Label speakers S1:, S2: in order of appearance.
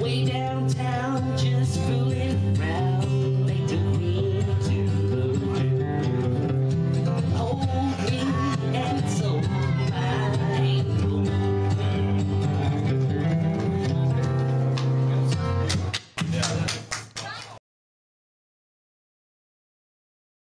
S1: way